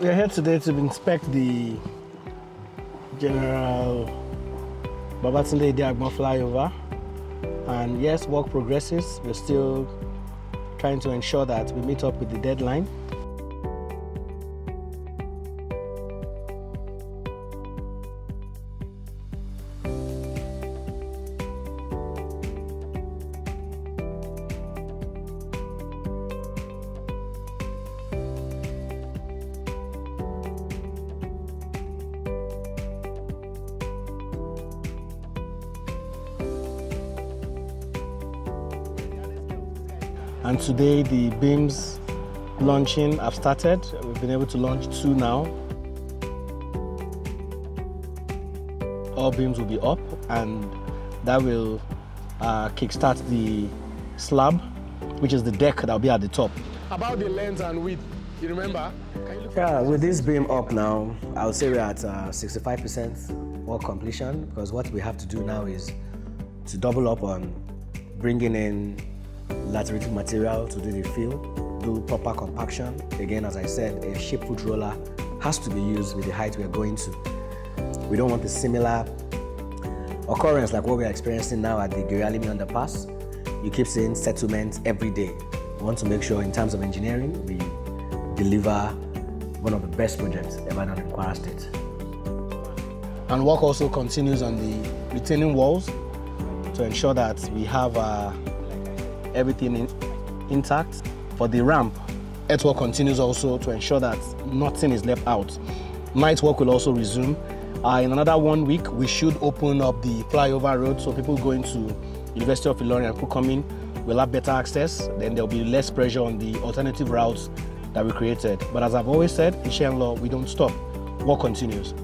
We are here today to inspect the General Babatunde Idiagbon flyover. And yes, work progresses. We're still trying to ensure that we meet up with the deadline. And today the beams launching have started. We've been able to launch two now. All beams will be up and that will uh, kickstart the slab, which is the deck that will be at the top. About the length and width, you remember? Yeah, with this beam up now, I would say we're at 65% uh, work completion because what we have to do now is to double up on bringing in lateritic material to do the fill, do proper compaction. Again, as I said, a sheep foot roller has to be used with the height we are going to. We don't want a similar occurrence like what we're experiencing now at the Geri Alimi underpass. You keep seeing settlement every day. We want to make sure in terms of engineering, we deliver one of the best projects ever done in Kwara State. And work also continues on the retaining walls to ensure that we have uh, everything in, intact. For the ramp, earthwork continues also to ensure that nothing is left out. Night work will also resume. Uh, in another one week, we should open up the flyover road so people going to University of Ilorin and who come in will have better access. Then there'll be less pressure on the alternative routes that we created. But as I've always said, in Law, we don't stop. Work continues.